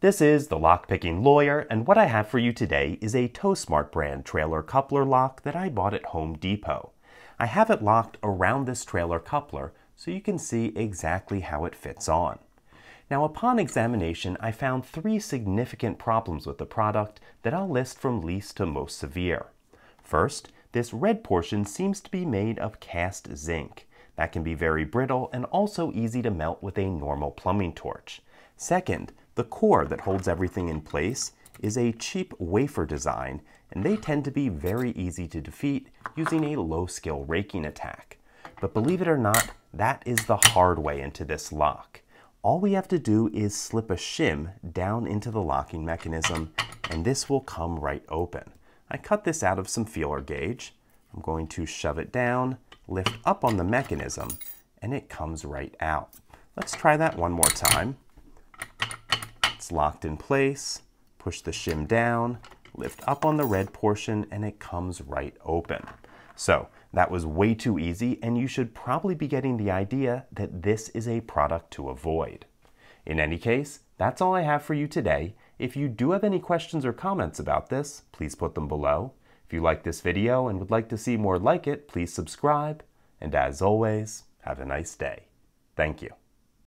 This is the Lockpicking Lawyer, and what I have for you today is a TowSmart brand trailer coupler lock that I bought at Home Depot. I have it locked around this trailer coupler so you can see exactly how it fits on. Now upon examination, I found three significant problems with the product that I'll list from least to most severe. First, this red portion seems to be made of cast zinc. That can be very brittle and also easy to melt with a normal plumbing torch. Second, the core that holds everything in place is a cheap wafer design, and they tend to be very easy to defeat using a low-skill raking attack. But believe it or not, that is the hard way into this lock. All we have to do is slip a shim down into the locking mechanism, and this will come right open. I cut this out of some feeler gauge. I'm going to shove it down, lift up on the mechanism, and it comes right out. Let's try that one more time. It's locked in place. Push the shim down, lift up on the red portion, and it comes right open. So that was way too easy, and you should probably be getting the idea that this is a product to avoid. In any case, that's all I have for you today. If you do have any questions or comments about this, please put them below. If you like this video and would like to see more like it, please subscribe. And as always, have a nice day. Thank you.